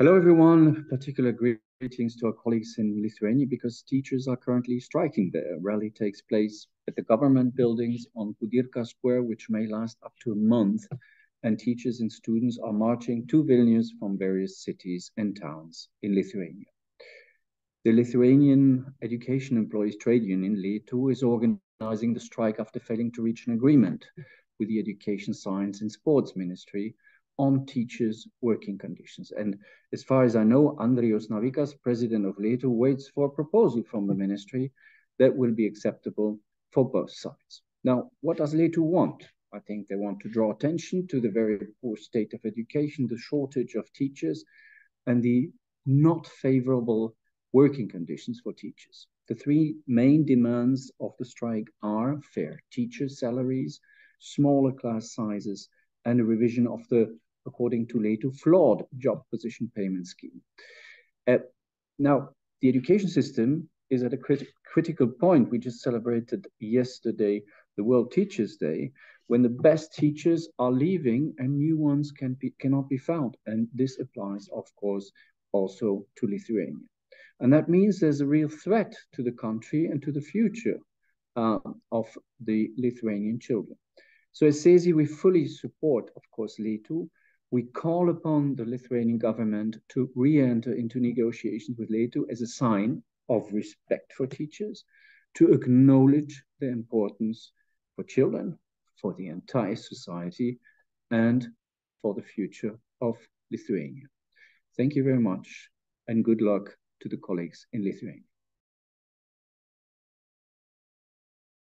Hello, everyone. Particular greetings to our colleagues in Lithuania because teachers are currently striking there. Rally takes place at the government buildings on Kudirka Square, which may last up to a month, and teachers and students are marching to Vilnius from various cities and towns in Lithuania. The Lithuanian Education Employees Trade Union, LEETU, is organizing the strike after failing to reach an agreement with the Education, Science and Sports Ministry on teachers' working conditions. And as far as I know, Andrius Navickas, president of LEETU, waits for a proposal from the ministry that will be acceptable for both sides. Now, what does LEETU want? I think they want to draw attention to the very poor state of education, the shortage of teachers, and the not favorable working conditions for teachers. The three main demands of the strike are fair teacher salaries, smaller class sizes, and a revision of the according to LEETU, flawed job position payment scheme. Uh, now, the education system is at a crit critical point. We just celebrated yesterday the World Teachers' Day, when the best teachers are leaving and new ones can be, cannot be found. And this applies, of course, also to Lithuania. And that means there's a real threat to the country and to the future uh, of the Lithuanian children. So as CESI, we fully support, of course, LEETU, we call upon the Lithuanian government to re-enter into negotiations with LEETU as a sign of respect for teachers, to acknowledge the importance for children, for the entire society, and for the future of Lithuania. Thank you very much, and good luck to the colleagues in Lithuania.